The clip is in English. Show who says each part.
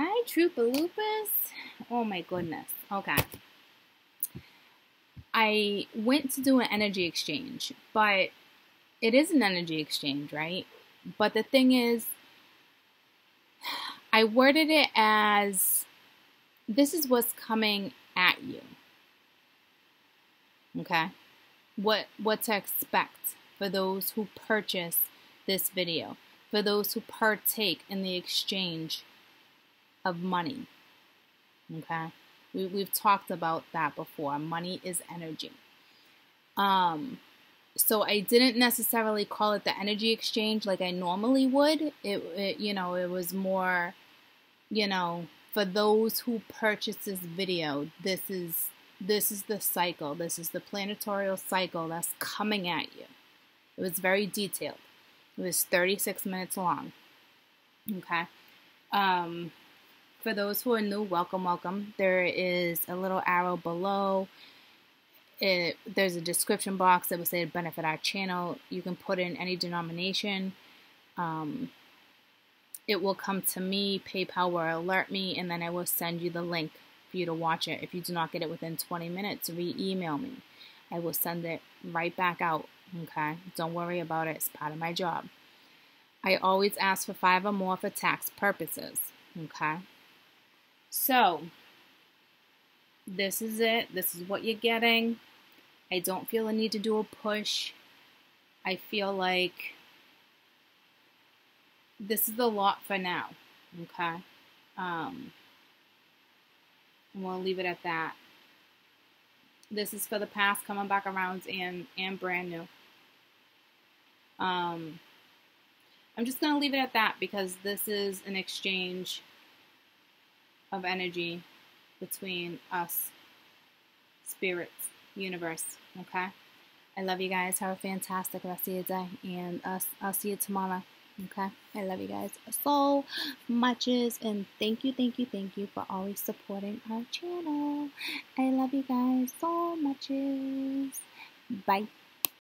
Speaker 1: Hi, Troopa Lupus. Oh my goodness. Okay. I went to do an energy exchange, but it is an energy exchange, right? But the thing is, I worded it as this is what's coming at you. Okay? What what to expect for those who purchase this video, for those who partake in the exchange of money. Okay? We, we've talked about that before. Money is energy. Um, so I didn't necessarily call it the energy exchange like I normally would. It, it, you know, it was more, you know, for those who purchase this video, this is this is the cycle. This is the planetary cycle that's coming at you. It was very detailed. It was 36 minutes long. Okay. Um, for those who are new, welcome, welcome. There is a little arrow below. It, there's a description box that will say benefit our channel. You can put in any denomination. Um, it will come to me. PayPal will alert me, and then I will send you the link for you to watch it. If you do not get it within 20 minutes, re-email me. I will send it right back out. Okay, don't worry about it. It's part of my job. I always ask for five or more for tax purposes. Okay. So, this is it. This is what you're getting. I don't feel a need to do a push. I feel like this is a lot for now. Okay. Um, and we'll leave it at that. This is for the past coming back around and and brand new. Um, I'm just gonna leave it at that because this is an exchange of energy between us, spirits, universe. Okay. I love you guys. Have a fantastic rest of your day, and uh, us. I'll see you tomorrow. Okay. I love you guys so muches, and thank you, thank you, thank you for always supporting our channel. I love you guys so muches. Bye.